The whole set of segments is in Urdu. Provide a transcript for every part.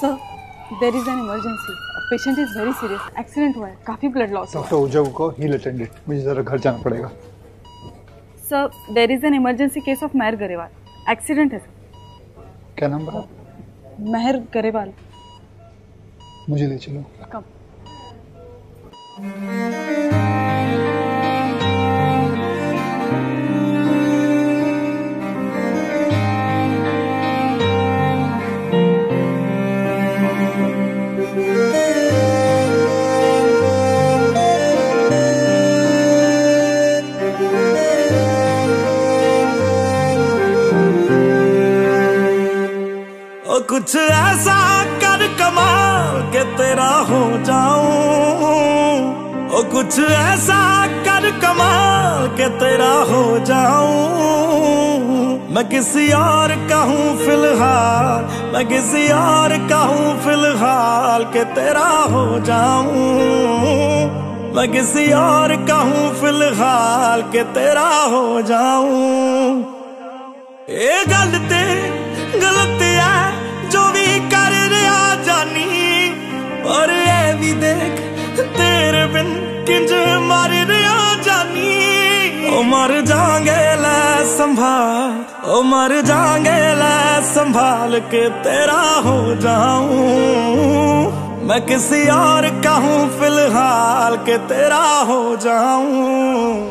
Sir there is an emergency patient is very serious accident ہوا ہے کافی بلڈ لاس ڈاکٹر اوجا کو ہیل اٹینڈنٹ مجھے ذرا گھر جانا پڑے گا sir there is an emergency case of Mehar Grewal accident ہے سر کیا نام بتا مہر گریوال مجھے لے چلو ایسا کر کمال کہ تیرا ہو جاؤں۔ او کچھ ایسا کر کمال کہ تیرا ہو جاؤں۔ میں کسی اور کہوں فی الحال میں کسی اور کہوں فی الحال کہ تیرا ہو جاؤں۔ میں کسی اور کہوں فی الحال کہ تیرا ہو جاؤں۔ اے غلطی غلطی جانی اور اے بھی دیکھ تیرے بن کنج مار ریا جانی او مر جاں گے لے سنبھال او مر جاں گے لے سنبھال کے تیرا ہو جاؤں میں کسی اور کا ہوں فی الحال کہ ہو جاؤں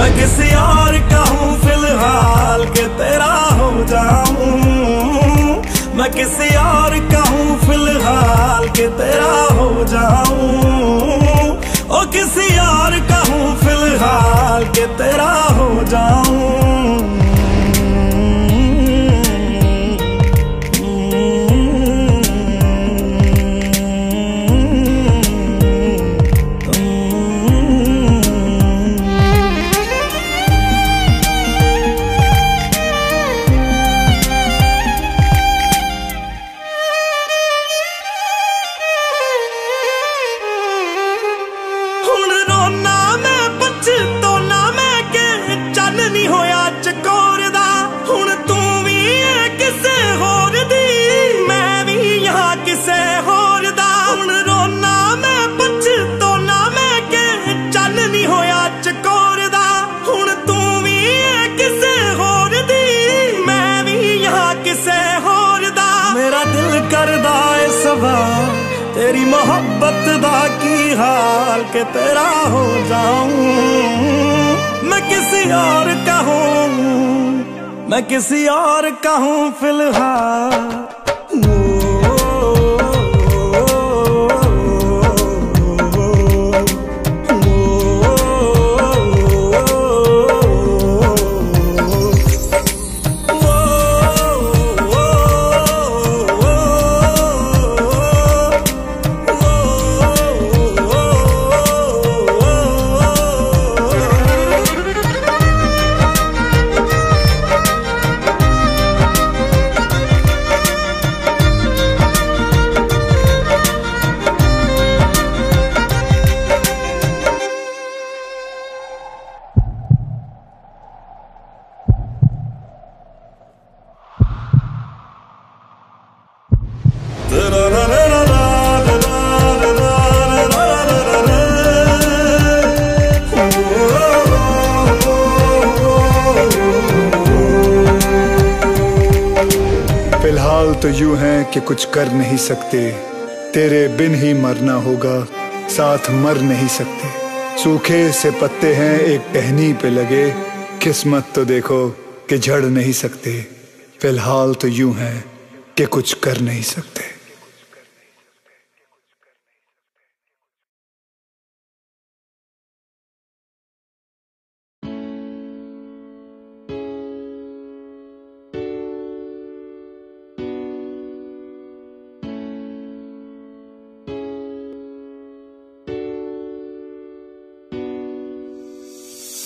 میں کسی اور کا ہوں فی الحال کہ تیرا ہو جاؤں۔ میں کسی اور کا ہوں فی الحال کہ تیرا ہو جاؤں۔ او کسی اور کا ہوں فی الحال کہ تیرا کردا اے سوال تیری محبت دا کی حال کہ تیرا ہو جاؤں۔ میں کسی اور کا ہوں۔ میں کسی اور کا فی الحال۔ تو یوں ہیں کہ کچھ کر نہیں سکتے۔ تیرے بن ہی مرنا ہوگا، ساتھ مر نہیں سکتے۔ سوکھے سے پتے ہیں، ایک ٹہنی پہ لگے۔ قسمت تو دیکھو کہ جھڑ نہیں سکتے۔ فی الحال تو یوں ہیں کہ کچھ کر نہیں سکتے۔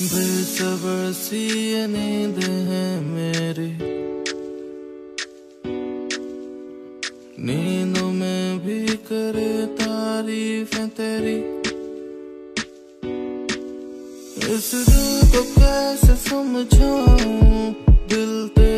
بے سی نیند ہے میری۔ نیندوں میں بھی کر کرے تعریفیں تیری۔ اس دل کو کیسے سمجھاؤں؟ دل تیرے